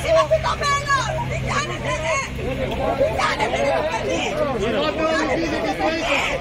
Sino pitomeno? Tingnan natin! Tingnan natin ang kapatid! Tingnan natin!